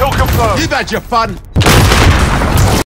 Kill confirmed. You've had your fun.